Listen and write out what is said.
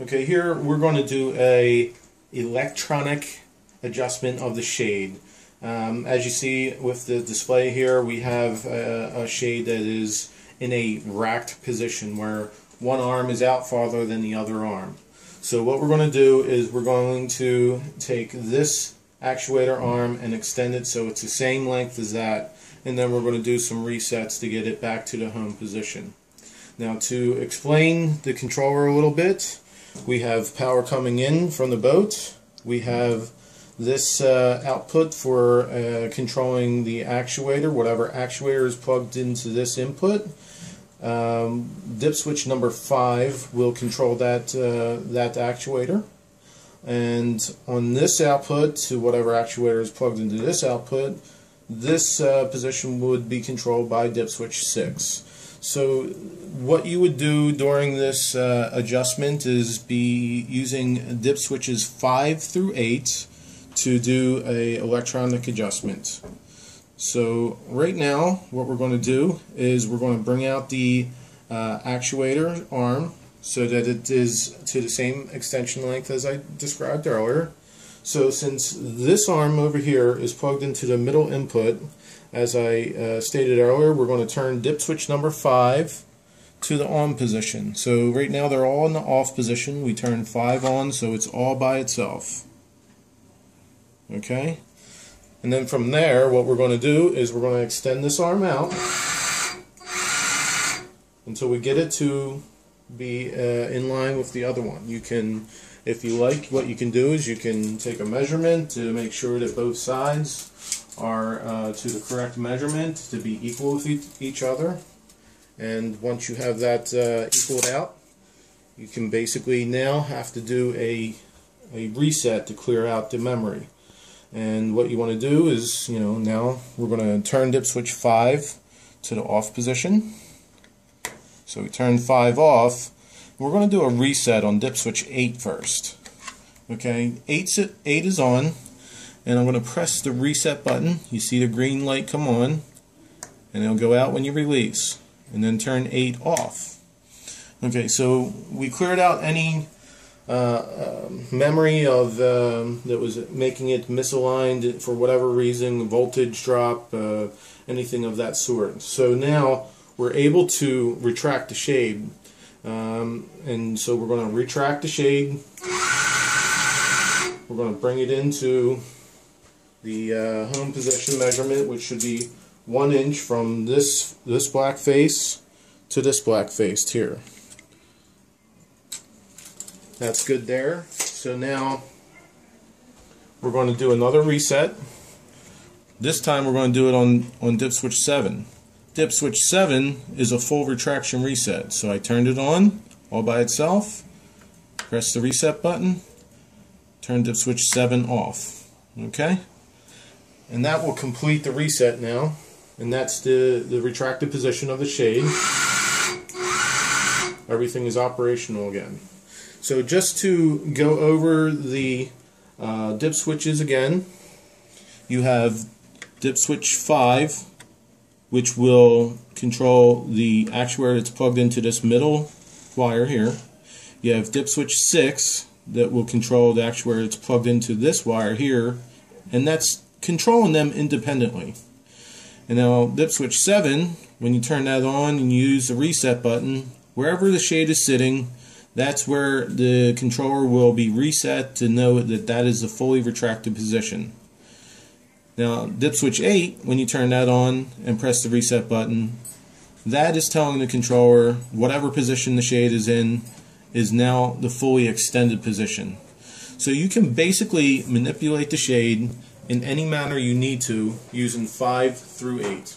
Okay, here we're going to do a electronic adjustment of the shade. Um, as you see with the display here, we have a, a, shade that is in a racked position where one arm is out farther than the other arm. So what we're going to do is we're going to take this actuator arm and extend it so it's the same length as that and then we're going to do some resets to get it back to the home position. Now to explain the controller a little bit, we have power coming in from the boat. We have this uh, output for uh, controlling the actuator, whatever actuator is plugged into this input. Um, dip switch number 5 will control that, uh, that actuator. And on this output, to whatever actuator is plugged into this output, this uh, position would be controlled by dip switch 6. So what you would do during this uh, adjustment is be using dip switches 5 through 8 to do a electronic adjustment. So right now what we're going to do is we're going to bring out the uh, actuator arm so that it is to the same extension length as I described earlier. So since this arm over here is plugged into the middle input, as I uh, stated earlier, we're going to turn dip switch number 5 to the on position. So right now they're all in the off position. We turn 5 on so it's all by itself. Okay? And then from there, what we're going to do is we're going to extend this arm out until we get it to be uh, in line with the other one. You can if you like, what you can do is you can take a measurement to make sure that both sides are uh, to the correct measurement to be equal with each other. And once you have that uh, equaled out, you can basically now have to do a, a reset to clear out the memory. And what you want to do is, you know, now we're going to turn dip switch 5 to the off position. So we turn 5 off we're going to do a reset on dip switch 8 first. Okay, 8, 8 is on, and I'm going to press the reset button. You see the green light come on, and it'll go out when you release, and then turn 8 off. Okay, so we cleared out any uh, uh, memory of um, that was making it misaligned for whatever reason, voltage drop, uh, anything of that sort. So now we're able to retract the shade um, and so we're going to retract the shade. We're going to bring it into the uh, home position measurement, which should be one inch from this this black face to this black face here. That's good there. So now we're going to do another reset. This time we're going to do it on, on dip switch 7 dip switch 7 is a full retraction reset. So I turned it on all by itself, press the reset button, turn dip switch 7 off. Okay? And that will complete the reset now. And that's the, the retracted position of the shade. Everything is operational again. So just to go over the uh, dip switches again, you have dip switch 5 which will control the actuator that's plugged into this middle wire here. You have dip switch 6 that will control the actuator that's plugged into this wire here, and that's controlling them independently. And now dip switch 7, when you turn that on and you use the reset button, wherever the shade is sitting, that's where the controller will be reset to know that that is a fully retracted position. Now, dip switch 8, when you turn that on and press the reset button, that is telling the controller whatever position the shade is in is now the fully extended position. So you can basically manipulate the shade in any manner you need to using 5 through 8.